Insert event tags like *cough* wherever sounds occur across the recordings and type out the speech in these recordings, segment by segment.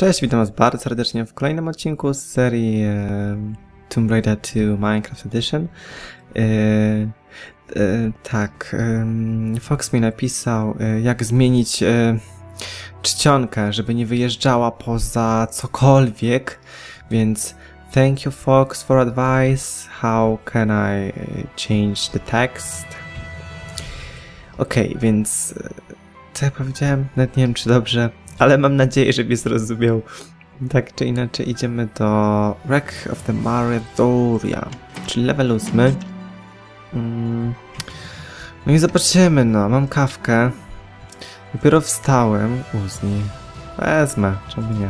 Cześć, witam was bardzo serdecznie w kolejnym odcinku z serii Tomb Raider 2 Minecraft Edition. E, e, tak, e, Fox mi napisał, e, jak zmienić e, czcionkę, żeby nie wyjeżdżała poza cokolwiek, więc thank you Fox for advice. How can I e, change the text? Okej, więc co ja powiedziałem? Nawet nie wiem, czy dobrze, ale mam nadzieję, że mnie zrozumiał. Tak czy inaczej, idziemy do Wreck of the Maridoria, czyli level 8. Mm. No i zobaczymy, no. Mam kawkę. Dopiero wstałem. Uzni. Wezmę, czemu nie?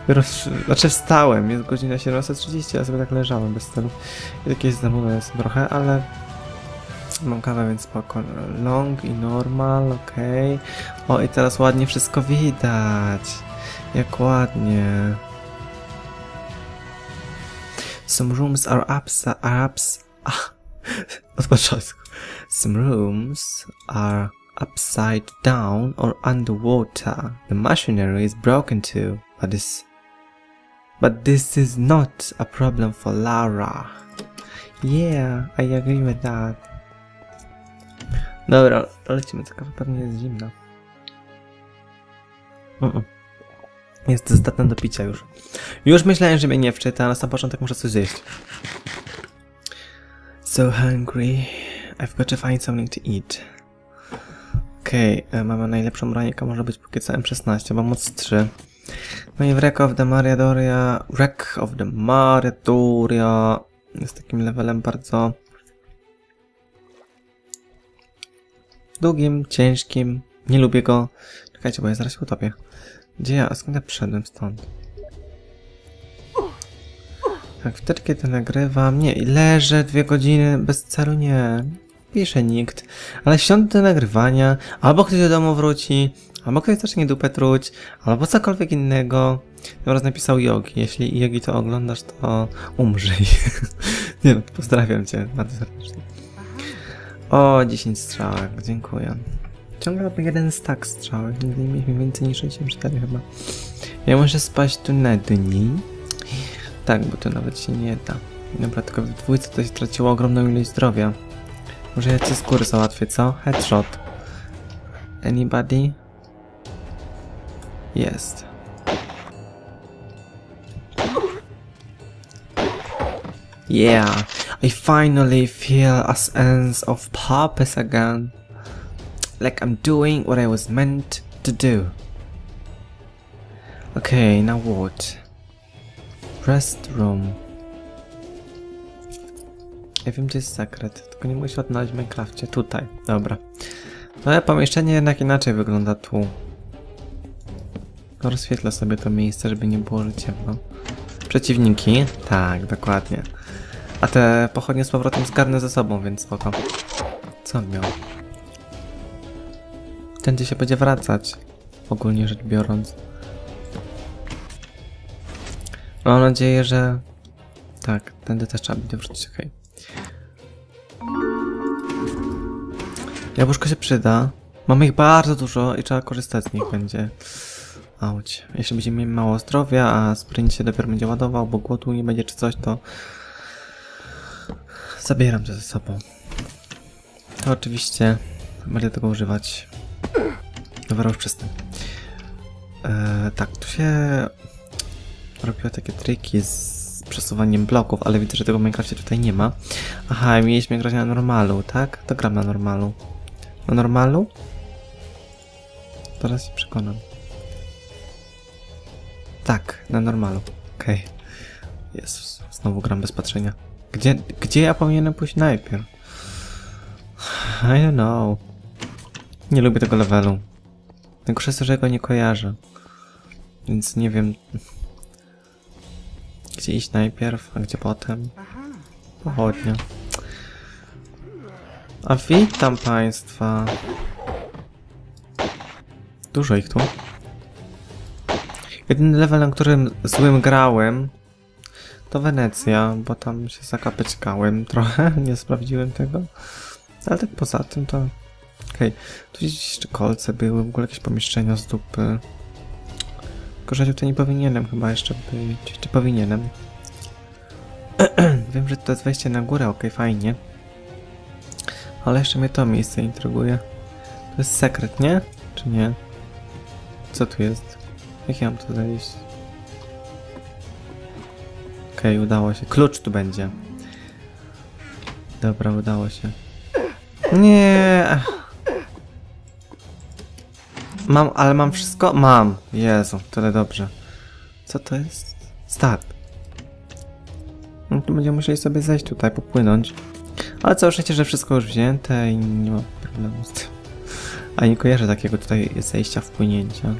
Dopiero, w- znaczy wstałem, jest godzina 17.30, ja sobie tak leżałem bez celu. I jakieś zamulone jest trochę, ale więc spoko. Long i normal, okej. O, i teraz ładnie wszystko widać. Jak ładnie. Some rooms are ups, are ups, ah, *laughs* od początku. Some rooms are upside down or underwater. The machinery is broken too, but this, but this is not a problem for Lara. Yeah, I agree with that. Dobra, lecimy, taka pewnie jest zimna. Mm-mm. Jest zdatna do picia już. Już myślałem, że mnie nie wczyta, na sam początek muszę coś zjeść. So hungry. I've got to find something to eat. Okej, okay, mamy najlepszą bronię, jaka może być póki co M16, mam moc 3. No i Wreck of the Mariadoria... Wreck of the Mariadoria jest takim levelem bardzo długim, ciężkim. Nie lubię go. Czekajcie, bo ja zaraz się utopię. Gdzie ja? Skąd ja przyszedłem stąd? Tak, wtedy kiedy nagrywam... Nie, i leżę dwie godziny bez celu, nie. Pisze nikt. Ale siądę do nagrywania, albo ktoś do domu wróci, albo ktoś zacznie dupę truć, albo cokolwiek innego. Teraz napisał Yogi. Jeśli Yogi to oglądasz, to umrzyj. *laughs* nie no, pozdrawiam cię bardzo serdecznie. O, 10 strzałek, dziękuję. Ciągle mam jeden stack strzałek, nigdy nie mieliśmy więcej niż 64 chyba. Ja muszę spaść tu na dni. Tak, bo to nawet się nie da. Dobra, tylko w dwójce to się straciło ogromną ilość zdrowia. Może ja cię góry załatwię, co? Headshot. Anybody? Jest. Yeah, I finally feel a sense of purpose again. Like I'm doing what I was meant to do. Okay, now what? Rest room. Ja wiem, gdzie jest sekret, tylko nie się odnaleźć w Minecrafcie. Tutaj, dobra. No ale pomieszczenie jednak inaczej wygląda tu. Rozświetlę sobie to miejsce, żeby nie było że ciemno. Przeciwniki? Tak, dokładnie. A te pochodnie z powrotem zgarnę ze sobą, więc spoko. Co on miał? Tędy się będzie wracać. Ogólnie rzecz biorąc. Mam nadzieję, że... Tak, tędy też trzeba będzie wrócić, okej. Jabłuszko się przyda. Mamy ich bardzo dużo i trzeba korzystać z nich będzie. Auć. Jeśli będziemy mieli mało zdrowia, a sprint się dopiero będzie ładował, bo głodu nie będzie czy coś, to... Zabieram to ze sobą. To oczywiście będę tego używać. Dobra, już przestań. Eee, tak, tu się robiły takie triki z przesuwaniem bloków, ale widzę, że tego w Minecrafcie tutaj nie ma. Aha, mieliśmy grać na normalu, tak? To gram na normalu. Na normalu? Teraz się przekonam. Tak, na normalu. Okej. Okay. Jezus, znowu gram bez patrzenia. Gdzie, gdzie ja powinienem pójść najpierw? I don't know. Nie lubię tego levelu. Najgorsze jest to, że go nie kojarzę. Więc nie wiem... Gdzie iść najpierw, a gdzie potem? Pochodnia. A witam państwa. Dużo ich tu. Jedyny level, na którym złym grałem, to Wenecja, bo tam się zakapeczkałem *laughs* trochę, nie sprawdziłem tego. Ale tak poza tym to... Okej, okay. tu gdzieś jeszcze kolce były, w ogóle jakieś pomieszczenia z dupy. Że tutaj nie powinienem chyba jeszcze być. Czy powinienem? *clears throat* Wiem, że to jest wejście na górę, okej, fajnie. Ale jeszcze mnie to miejsce intryguje. To jest sekret, nie? Czy nie? Co tu jest? Jak ja mam tu zejść? Okej, udało się. Klucz tu będzie. Dobra, udało się. Nie. Mam, ale mam wszystko? Mam. Jezu, tyle dobrze. Co to jest? Start. No tu będziemy musieli sobie zejść tutaj, popłynąć. Ale całe szczęście, że wszystko już wzięte i nie ma problemu z tym. A nie kojarzę takiego tutaj zejścia, wpłynięcia.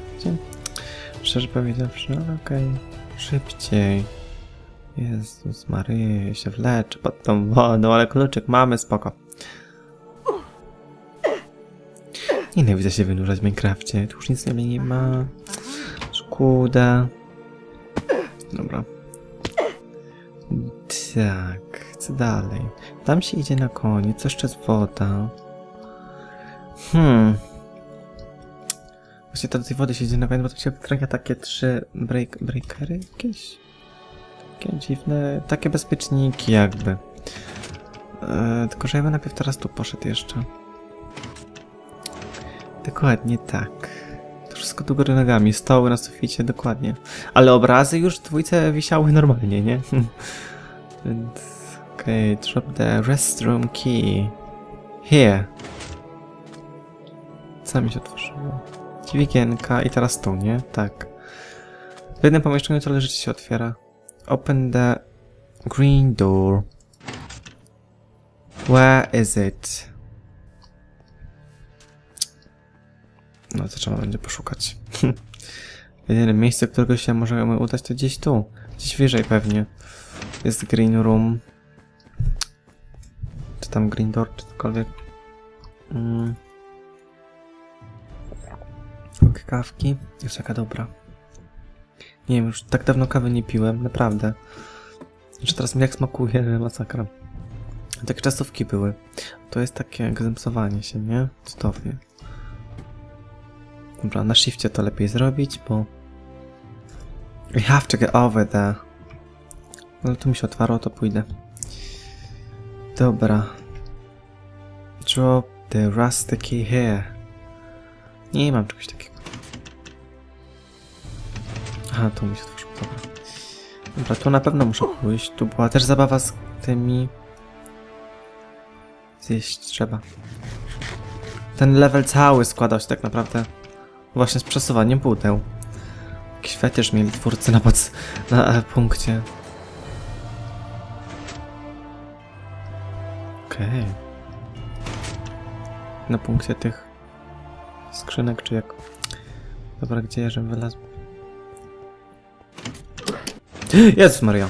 Szczerze powiedziawszy, ale okej. Szybciej. Jezus Maryja, się wleczy pod tą wodą, ale kluczyk mamy, spoko. Nienawidzę się wynurzać w Minecrafcie, tu już nic nie, nie ma. Szkoda. Dobra. Tak, co dalej? Tam się idzie na koniec, co jeszcze jest woda. Hmm. Właśnie to do tej wody się idzie na koniec, bo to się trafia takie trzy break, breakery jakieś? Takie dziwne, takie bezpieczniki jakby. Eee, tylko, że ja bym najpierw teraz tu poszedł jeszcze. Dokładnie tak. To wszystko do góry nogami, stoły na suficie, dokładnie. Ale obrazy już w dwójce wisiały normalnie, nie? *laughs* Więc... Okej, okay, drop the restroom key. Here. Co mi się otworzyło? Dźwigienka i teraz tu, nie? Tak. W jednym pomieszczeniu to leżycie się otwiera. Open the green door. Where is it? No to trzeba będzie poszukać. *laughs* Jedyne miejsce, którego się możemy udać to gdzieś tu. Gdzieś wyżej pewnie. Jest green room. Czy tam green door, czy cokolwiek. Mm. Kawki. Jest jaka dobra. Nie wiem, już tak dawno kawy nie piłem, naprawdę. Że teraz mi jak smakuje, *laughs* masakra. Takie czasówki były. To jest takie egzempsowanie się, nie? Cudownie. Dobra, na shifcie to lepiej zrobić, bo... We have to get over there. No tu mi się otwarło, to pójdę. Dobra. Drop the rusty key here. Nie mam czegoś takiego. Aha, tu mi się otworzyło, dobra. Dobra, tu na pewno muszę pójść. Tu była też zabawa z tymi... Zjeść trzeba. Ten level cały składał się tak naprawdę właśnie z przesuwaniem pudeł. Jakiś fetysz mieli twórcy na, pod... na punkcie. Okej. Okay. Na punkcie tych skrzynek, czy jak... Dobra, gdzie jeżem wylazł? Jezus Maria.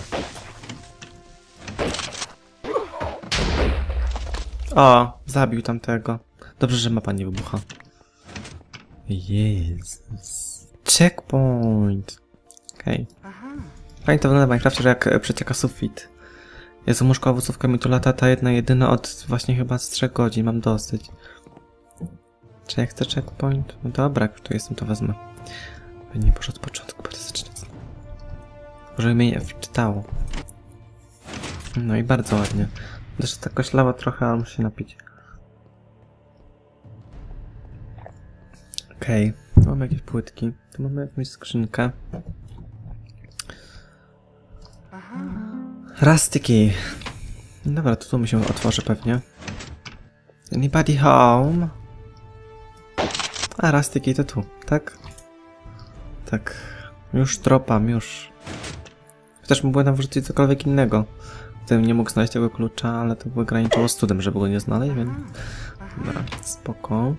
O, zabił tamtego. Dobrze, że mapa nie wybucha. Jezus. Checkpoint. Okej. Okay. Fajnie to wygląda w Minecrafcie, że jak przecieka sufit. Jezu, muszka owocówka mi tu lata, ta jedna jedyna od właśnie chyba z 3 godzin, mam dosyć. Czy ja chcę checkpoint? No dobra, jak tu jestem, to wezmę. Nie poszedł od początku, zaczyna. Żeby mnie nie wczytało. No i bardzo ładnie. Też tak koślawa trochę, ale muszę się napić. Okej, okay. mamy jakieś płytki. Tu mamy jakąś skrzynkę. Rustyki. Dobra, to tu mi się otworzy pewnie. Anybody home? A, Rustyki to tu, tak? Tak. Już tropam, już. Chociaż mógłbym tam wrzucić cokolwiek innego. Gdybym nie mógł znaleźć tego klucza, ale to by graniczyło z cudem, żeby go nie znaleźć, więc... Dobra, spoko.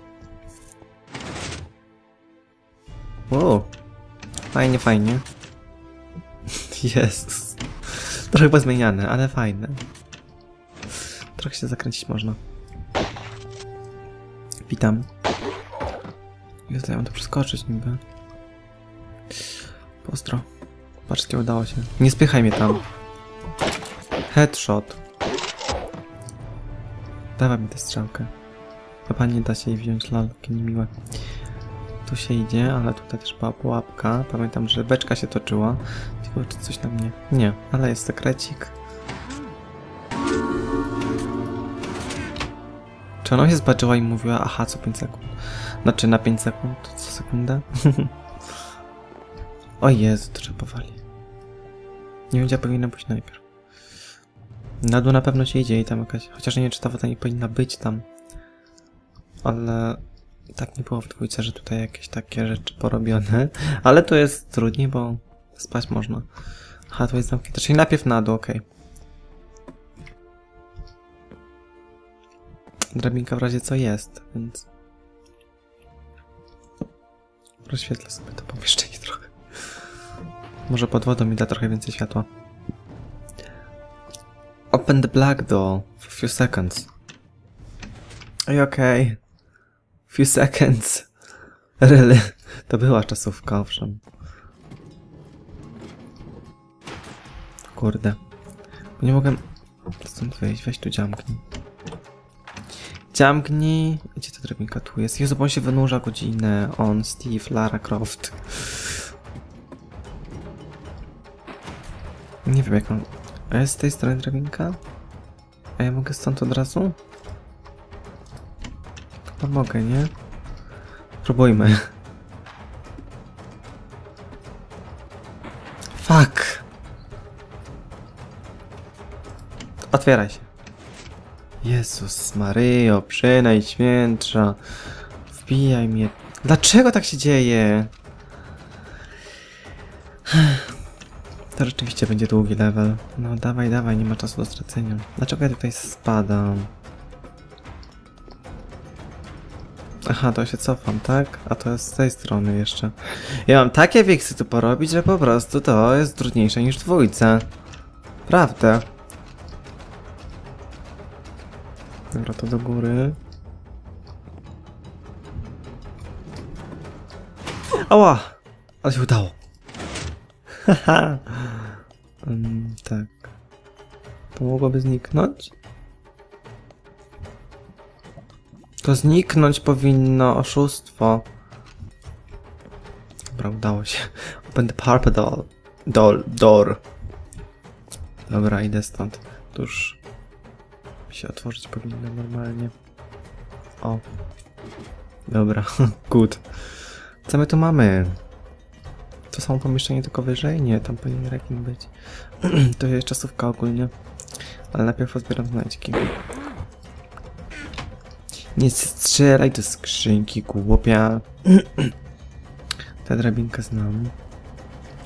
Wow. Fajnie, fajnie. *laughs* Jezus. Trochę chyba zmieniane, ale fajne. Trochę się zakręcić można. Witam. Jezu, ja mam to przeskoczyć niby. Postro. Patrzcie, udało się. Nie spychaj mnie tam. Headshot. Dawaj mi tę strzałkę. Chyba nie da się jej wziąć, lol, takie niemiłe. Tu się idzie, ale tutaj też była pułapka. Pamiętam, że beczka się toczyła. Ciekawe, czy coś na mnie... Nie, ale jest sekrecik. Czy ona się zobaczyła i mówiła, aha, co 5 sekund? Znaczy na 5 sekund, co sekundę? *laughs* o Jezu, to trzeba powali. Nie ja powinienem pójść najpierw. Na dół na pewno się idzie i tam jakaś... Chociaż nie wiem, czy ta woda nie powinna być tam. Ale... Tak nie było w dwójce, że tutaj jakieś takie rzeczy porobione. *laughs* Ale to jest trudniej, bo spać można. Aha, tu jest zamknięte. Czyli najpierw na dół, okej. Drabinka w razie co jest, więc... Rozświetlę sobie to pomieszczenie trochę. Może pod wodą mi da trochę więcej światła. Open the black door for few seconds. Ej, okej. Few seconds. *laughs* Really? To była czasówka, owszem. Kurde. Bo nie mogę stąd wyjść. Weź tu dziamknij. Dziamknij. Gdzie ta drabinka tu jest? Jezu, bo on się wynurza godzinę. On, Steve, Lara Croft. Nie wiem jak. A jest z tej strony drabinka? A ja mogę stąd od razu? Chyba mogę, nie? Próbujmy. Fuck! Otwieraj się. Jezus Maryjo, przynajświętsza. Wbijaj mnie. Dlaczego tak się dzieje? To rzeczywiście będzie długi level. No dawaj, dawaj, nie ma czasu do stracenia. Dlaczego ja tutaj spadam? Aha, to się cofam, tak? A to jest z tej strony jeszcze. Ja mam takie wiksy tu porobić, że po prostu to jest trudniejsze niż dwójce. Prawda. Dobra, to do góry. Ała! Ale się udało. *laughs* Haha. um, tak. To mogłoby zniknąć? To zniknąć powinno oszustwo. Dobra, udało się. *laughs* Open the purple door. Door. door. Dobra, idę stąd. To już się otworzyć powinno normalnie. O. Dobra, *laughs* good. Co my tu mamy? To samo pomieszczenie tylko wyżej? Nie, tam powinien rekin być. *clears throat* to jest czasówka ogólnie. Ale najpierw odbieram znajdźki. Nie strzelaj do skrzynki, głupia. *clears throat* Tę drabinkę znam.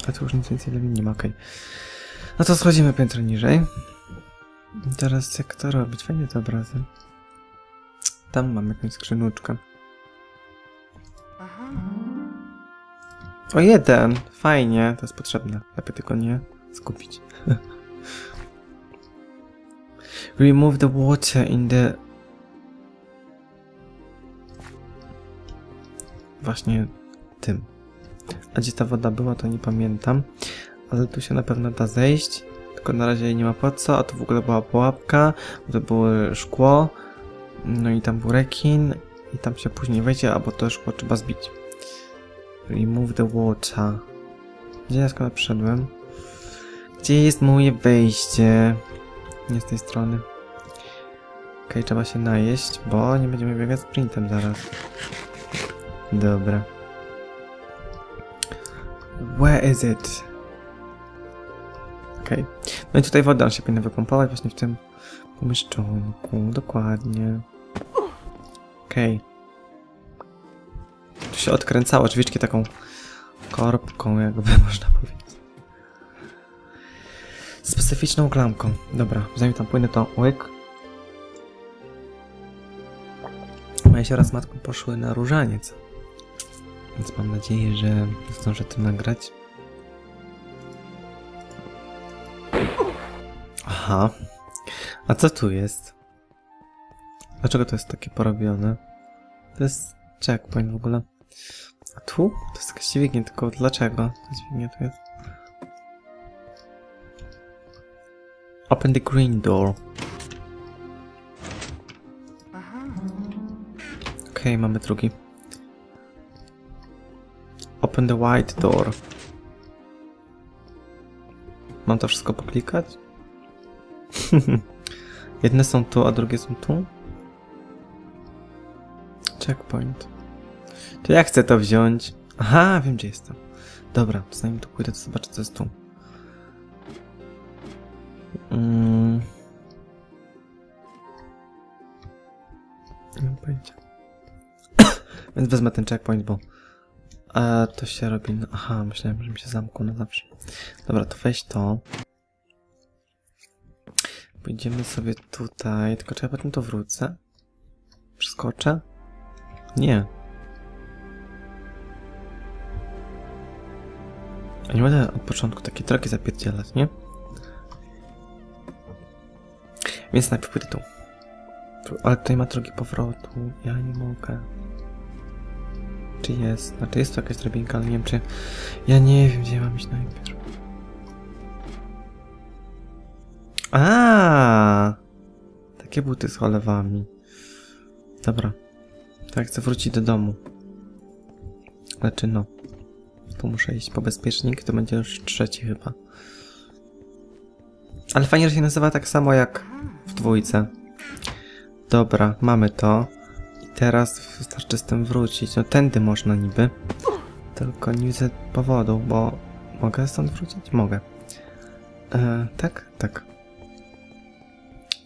A tu już nic więcej nie ma, okej. Okay. No to schodzimy piętro niżej. I teraz jak to robić? Fajnie te obrazy. Tam mam jakąś skrzyneczkę. O jeden! Fajnie, to jest potrzebne. Lepiej tylko nie skupić. *laughs* Remove the water in the... Właśnie tym. A gdzie ta woda była, to nie pamiętam. Ale tu się na pewno da zejść. Tylko na razie nie ma po co, a tu w ogóle była pułapka, to było szkło, no i tam był rekin i tam się później wejdzie, albo to szkło trzeba zbić. Remove the water. Gdzie ja skąd przyszedłem? Gdzie jest moje wejście? Nie z tej strony. Okay, trzeba się najeść, bo nie będziemy biegać sprintem zaraz. Dobra. Where is it? Okej. Okay. No i tutaj woda się powinna wykąpować właśnie w tym pomieszczonku. Dokładnie. Okej. Okay. Tu się odkręcało drzwiczki taką korbką, jakby *laughs* można powiedzieć. Specyficzną klamką. Dobra, zanim tam płynę to łyk. Moja siora z matką poszły na różaniec. Więc mam nadzieję, że zdążę to nagrać. Aha. A co tu jest? Dlaczego to jest takie porobione? To jest checkpoint w ogóle. A tu? To jest jakaś dźwignia, tylko dlaczego ta dźwignia tu jest? Open the green door. Okej, okay, mamy drugi. Open the white door. Mam to wszystko poklikać? *laughs* Jedne są tu, a drugie są tu? Checkpoint. To ja chcę to wziąć. Aha, wiem gdzie jestem. Dobra, zanim tu pójdę, to zobaczę co jest tu. Mm. Nie mam pojęcia. *coughs* Więc wezmę ten checkpoint, bo a to się robi... na- Aha, myślałem, że mi się zamknął na zawsze. Dobra, to weź to. Pójdziemy sobie tutaj, tylko czy ja potem to wrócę? Przeskoczę? Nie. A nie będę od początku takie drogi zapierdzielać, nie? Więc najpierw pójdę tu. Ale tutaj ma drogi powrotu. Ja nie mogę. Czy jest? Znaczy jest tu jakaś drabinka, ale nie wiem czy... Ja nie wiem, gdzie mam iść najpierw. A, Takie buty z cholewami. Dobra. Tak, chcę wrócić do domu. Znaczy no. Tu muszę iść po bezpiecznik, to będzie już trzeci chyba. Ale fajnie, że się nazywa tak samo jak w dwójce. Dobra, mamy to. I teraz wystarczy z tym wrócić. No tędy można niby. Tylko nie widzę powodu, bo... Mogę stąd wrócić? Mogę. E, tak? Tak.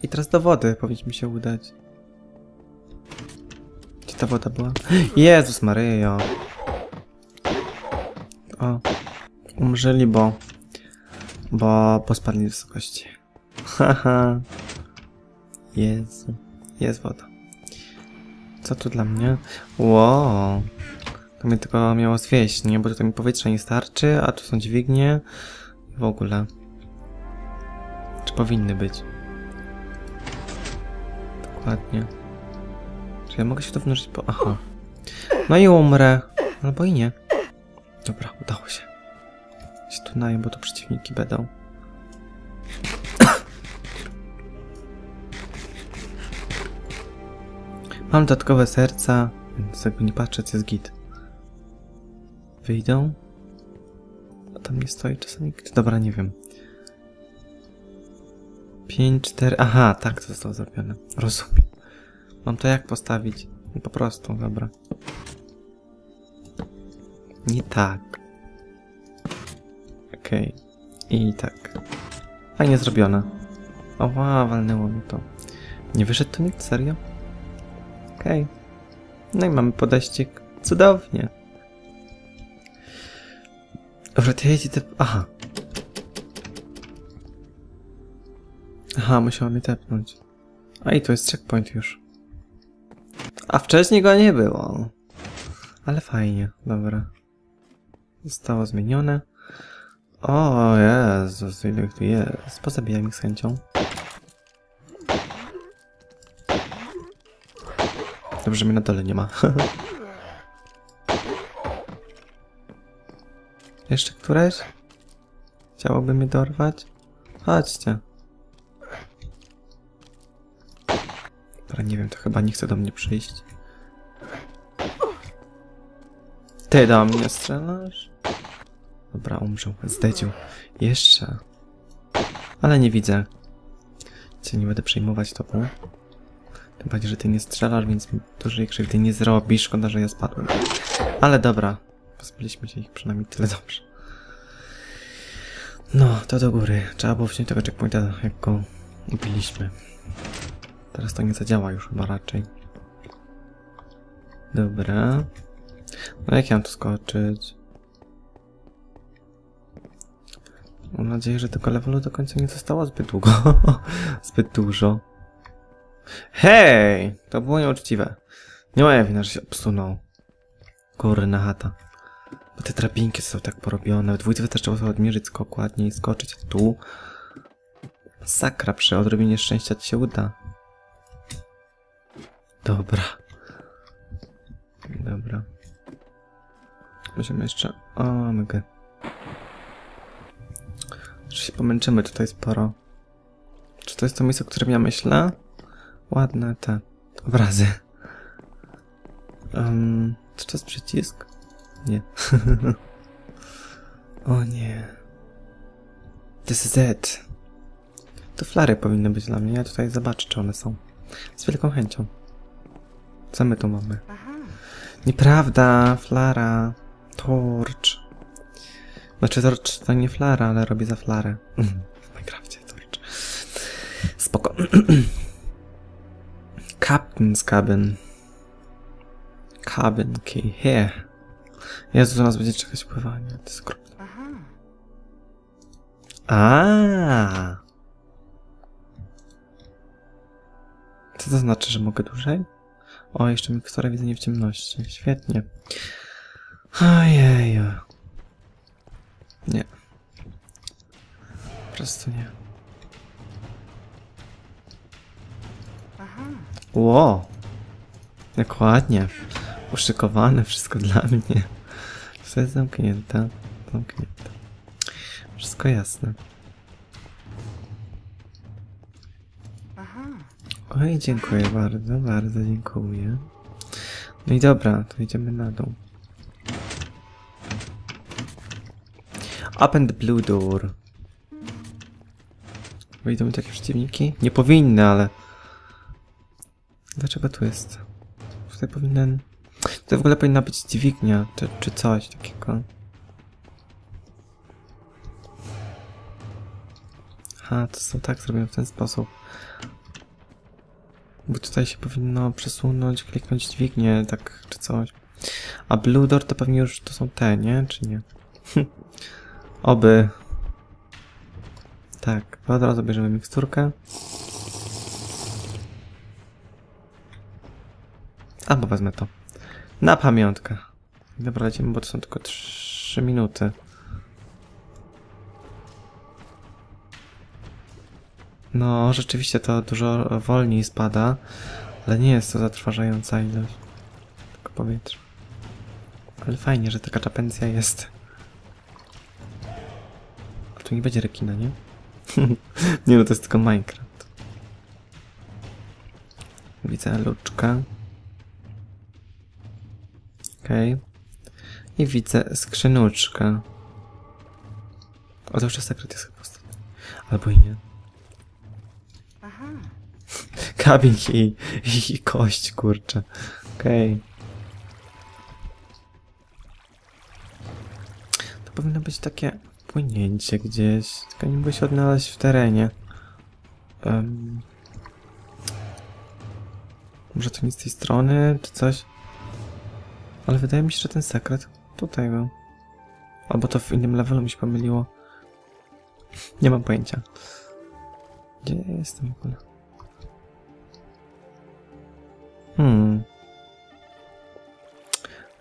I teraz do wody powinniśmy się udać. Gdzie ta woda była? *gasps* Jezus Maryjo. O. Umrzeli, bo... Bo... Bo spadli z wysokości. Haha. Jezu. Jest woda. Co tu dla mnie? Wow. To mnie tylko miało zwieść, nie? Bo tutaj mi powietrza nie starczy, a tu są dźwignie. W ogóle. Czy powinny być? Dokładnie. Czy ja mogę się to wnosić po... Aha. No i umrę. Albo i nie. Dobra, udało się. Się tu najem, bo tu przeciwniki będą. *coughs* Mam dodatkowe serca, więc jakby nie patrzeć jest git. Wyjdą? A tam nie stoi czasami? Dobra, nie wiem. 5, 4... Aha, tak to zostało zrobione. Rozumiem. Mam to jak postawić? Po prostu, dobra. Nie tak. Okej. I tak. Fajnie zrobione. O, wow, walnęło mi to. Nie wyszedł tu nikt? Serio? Okej. No i mamy podejściek. Cudownie. Dobra, to te... Aha. Aha, musiała mnie tepnąć. A i to jest checkpoint już. A wcześniej go nie było. Ale fajnie, dobra. Zostało zmienione. O Jezus, ile tu jest. Pozabijam ich z chęcią. Dobrze, mnie na dole nie ma. *laughs* Jeszcze któreś? Chciałoby mnie dorwać? Chodźcie. Dobra, nie wiem, to chyba nie chce do mnie przyjść. Ty do mnie strzelasz? Dobra, umrzył. Zdedził. Jeszcze. Ale nie widzę. Cię nie będę przejmować tobą. Tym bardziej, że ty nie strzelasz, więc dużej krzywdy nie zrobisz. Szkoda, że ja spadłem. Ale dobra. Pozbyliśmy się ich przynajmniej tyle dobrze. No, to do góry. Trzeba było wziąć tego checkpointa, jak go ubiliśmy. Teraz to nie zadziała już chyba raczej. Dobra. No jak ja mam tu skoczyć? Mam nadzieję, że tego levelu do końca nie zostało zbyt długo. *laughs* zbyt dużo. Hej! To było nieuczciwe. Nie moja wina, że się obsunął. Kurna chata. Bo te drabinki są tak porobione. W dwójce wystarczyło sobie odmierzyć skok ładnie i skoczyć tu. Sakra, przy odrobinie szczęścia ci się uda. Dobra. Dobra. Musimy jeszcze... O, mogę. Czy się pomęczymy tutaj sporo. Czy to jest to miejsce, o którym ja myślę? Ładne te obrazy. Um, czy to jest przycisk? Nie. *laughs* o nie. This is it. To flary powinny być dla mnie. Ja tutaj zobaczę, czy one są. Z wielką chęcią. Co my tu mamy? Nieprawda, flara. Torcz. Znaczy torcz to nie flara, ale robi za flarę. W Minecrafcie torcz. Spoko. *clears throat* Captain's cabin. Cabin key. Here. Jezu, nas będzie czekać pływanie. To jest okropne. A. Co to znaczy, że mogę dłużej? O, jeszcze mikstura widzenia w ciemności. Świetnie. Ojej. Nie. Po prostu nie. Aha. Ło. Jak ładnie. Uszykowane wszystko dla mnie. Wszystko jest zamknięte. Zamknięte. Wszystko jasne. Aha. Oj, dziękuję bardzo, bardzo dziękuję. No i dobra, to idziemy na dół. Open the blue door. Wyjdą mi takie przeciwniki? Nie powinny, ale... Dlaczego tu jest? Tutaj powinien... Tutaj w ogóle powinna być dźwignia, czy, czy coś takiego. Aha, to są tak zrobione w ten sposób. Bo tutaj się powinno przesunąć, kliknąć dźwignię, tak, czy coś. A Blue Door to pewnie już to są te, nie? Czy nie? *laughs* Oby. Tak, od razu bierzemy miksturkę. Albo wezmę to. Na pamiątkę. Dobra, lecimy, bo to są tylko 3 minuty. No, rzeczywiście to dużo wolniej spada, ale nie jest to zatrważająca ilość. Tylko powietrza. Ale fajnie, że taka czapencja jest. Nie będzie rekina, nie? *laughs* nie no, to jest tylko Minecraft. Widzę luczkę. Okej. Okay. I widzę skrzynuczkę. O, to już jest sekret jest chyba ostatni. Albo i nie. Aha. *laughs* Kabin i, i kość, kurczę. Okej. To powinno być takie płynięcie gdzieś. Tylko nie mogę się odnaleźć w terenie. Em, może to nie z tej strony, czy coś? Ale wydaje mi się, że ten sekret tutaj był. Albo to w innym levelu mi się pomyliło. Nie mam pojęcia. Gdzie ja jestem w ogóle? Hmm.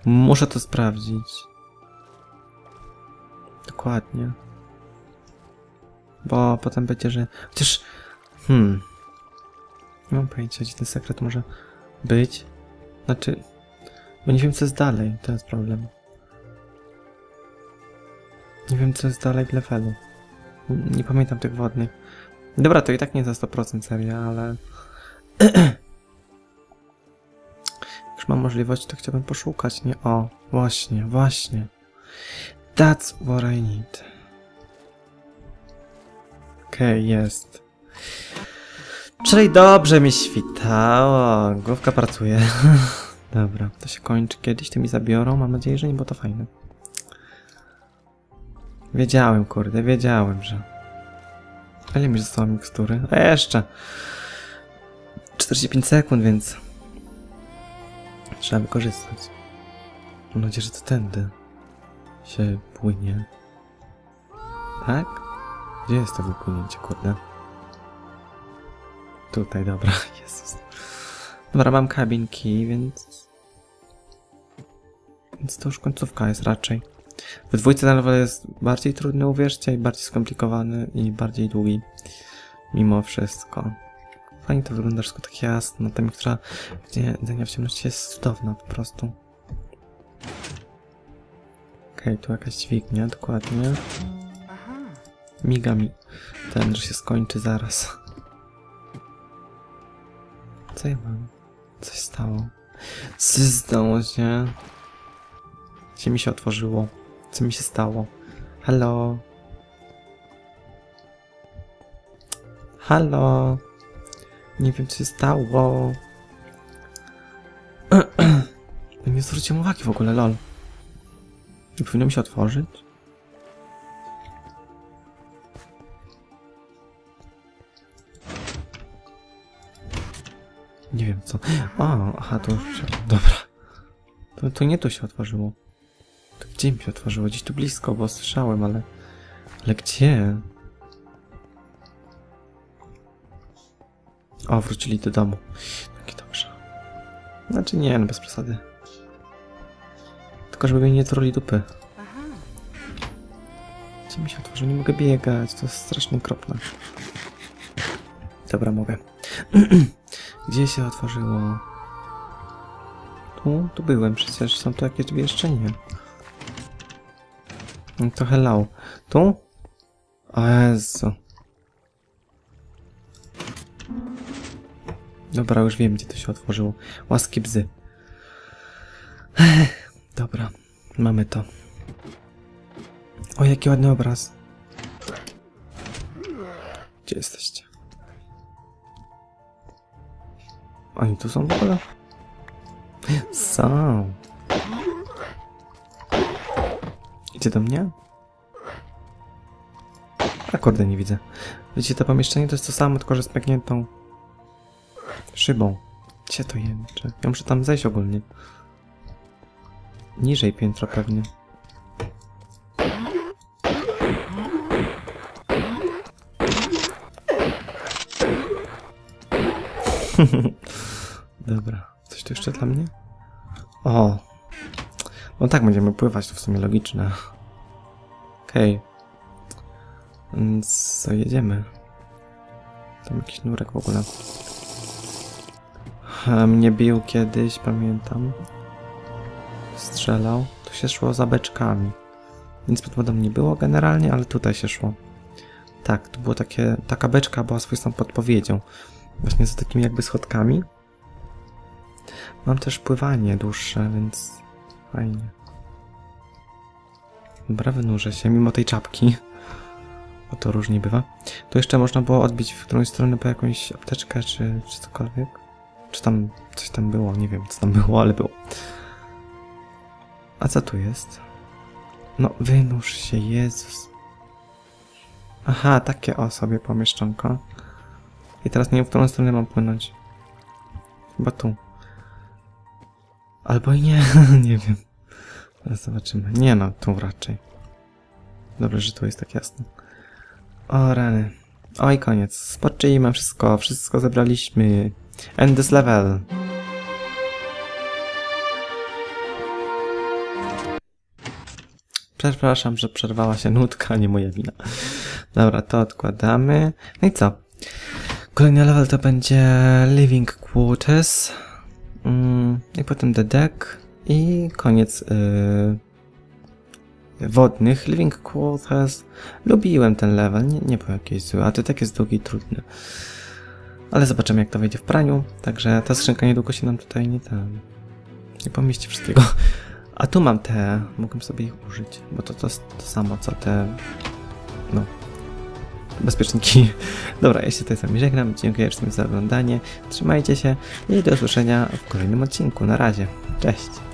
Muszę to sprawdzić. Dokładnie. Bo potem będzie, że... Chociaż... Hmm. Nie mam pojęcia, gdzie ten sekret może być. Znaczy... Bo nie wiem, co jest dalej. To jest problem. Nie wiem, co jest dalej w levelu. Nie pamiętam tych wodnych. Dobra, to i tak nie za 100% seria, ale... *clears throat* Już mam możliwość, to chciałbym poszukać, nie? O, właśnie, właśnie. That's what I need. Okej, okay, jest. Czyli dobrze mi świtało. Główka pracuje. *laughs* Dobra, to się kończy kiedyś, to mi zabiorą. Mam nadzieję, że nie, bo to fajne. Wiedziałem, kurde, wiedziałem, że... Ile mi zostało mikstury? A jeszcze! 45 sekund, więc... Trzeba wykorzystać. Mam nadzieję, że to tędy się płynie. Tak? Gdzie jest to wypłynięcie, kurde? Tutaj, dobra, *laughs* Jezus. Dobra, mam kabinki, więc... Więc to już końcówka jest raczej. W dwójce ten level jest bardziej trudny, uwierzcie, i bardziej skomplikowany i bardziej długi. Mimo wszystko. Fajnie to wygląda, wszystko tak jasno. Ta mikstura widzenia w ciemności jest cudowna po prostu. Okej, okay, tu jakaś dźwignia, dokładnie. Miga mi ten, że się skończy zaraz. Co ja mam? Coś stało. Co stało się? Gdzie mi się otworzyło? Co mi się stało? Halo? Halo? Nie wiem, co się stało. *clears throat* Nie zwróciłem uwagi w ogóle, lol. Nie powinno mi się otworzyć? Nie wiem co. O, aha, to już. Dobra. To, to nie tu się otworzyło. To gdzie mi się otworzyło? Gdzieś tu blisko, bo słyszałem, ale... Ale gdzie? O, wrócili do domu. Takie dobrze. Znaczy nie, no bez przesady. Tylko żeby mnie nie troli dupy. Gdzie mi się otworzyło? Nie mogę biegać, to jest strasznie okropne. Dobra, mogę. *clears throat* Gdzie się otworzyło? Tu? Tu byłem, przecież są tu jakieś drzwi jeszcze nie. No to hello. Tu? O Jezu. Dobra, już wiem, gdzie to się otworzyło. Łaski bzy. Dobra, mamy to. O, jaki ładny obraz. Gdzie jesteście? Oni tu są w ogóle? Są. Idzie do mnie? A kurde, nie widzę. Widzicie, to pomieszczenie to jest to samo, tylko że z pękniętą szybą. Gdzie to jęczy? Ja muszę tam zejść ogólnie. Niżej piętro pewnie. *laughs* Dobra. Coś tu jeszcze dla mnie? O. No tak, będziemy pływać, to w sumie logiczne. Okej. Więc co, jedziemy. Tam jakiś nurek w ogóle. Mnie bił kiedyś, pamiętam. Strzelał. Tu się szło za beczkami. Nic pod wodą nie było generalnie, ale tutaj się szło. Tak, to było takie, taka beczka była swoistą podpowiedzią. Właśnie za takimi jakby schodkami. Mam też pływanie dłuższe, więc fajnie. Dobra, wynurzę się, mimo tej czapki. Bo to różnie bywa. Tu jeszcze można było odbić w którąś stronę po jakąś apteczkę, czy, czy cokolwiek. Czy tam coś tam było, nie wiem co tam było, ale było. A co tu jest? No, wynurz się, Jezus. Aha, takie o sobie pomieszczonko. I teraz nie wiem, w którą stronę mam płynąć. Chyba tu. Albo i nie, *laughs* nie wiem. Zaraz zobaczymy. Nie no, tu raczej. Dobrze, że tu jest tak jasno. O rany. Oj, koniec. Spoczyjmy wszystko, wszystko zebraliśmy. End this level. Przepraszam, że przerwała się nutka, nie moja wina. Dobra, to odkładamy. No i co? Kolejny level to będzie Living Quarters. Mm, I potem The Deck. I koniec yy, wodnych. Living Quarters. Lubiłem ten level, nie, nie był jakiś zły, a to tak jest długi i trudny. Ale zobaczymy jak to wyjdzie w praniu. Także ta skrzynka niedługo się nam tutaj nie tam. Nie pomieści wszystkiego. A tu mam te. Mogłem sobie ich użyć, bo to to, to samo co te. No. Bezpieczniki. *laughs* Dobra, ja się tutaj z żegnam. Dziękuję wszystkim za oglądanie. Trzymajcie się i do usłyszenia w kolejnym odcinku. Na razie. Cześć.